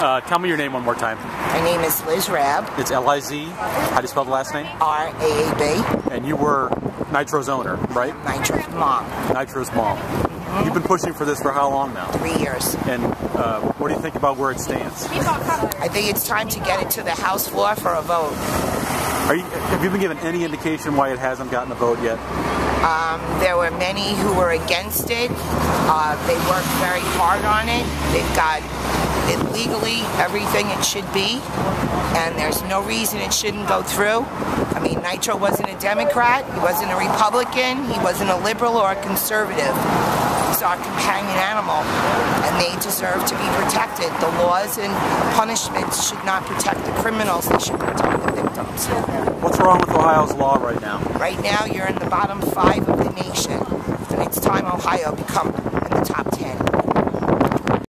Uh, tell me your name one more time. My name is Liz Raab, It's L-I-Z. How do you spell the last name? R-A-A-B, And you were Nitro's owner, right? Nitro's mom, Nitro's mom. You've been pushing for this for how long now? three years. And uh, what do you think about where it stands? I think it's time to get it to the House floor for a vote. Are you, have you been given any indication why it hasn't gotten a vote yet? There were many who were against it. Uh, they worked very hard on it. They've got legally everything it should be, and there's no reason it shouldn't go through. I mean, Nitro wasn't a Democrat, he wasn't a Republican, he wasn't a liberal or a conservative. He's our companion animal, and they deserve to be protected. The laws and punishments should not protect the criminals, they should protect the victims. What's wrong with Ohio's law right now? Right now, you're in the bottom five of the nation, and it's time Ohio become in the top ten.